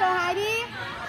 Go Heidi.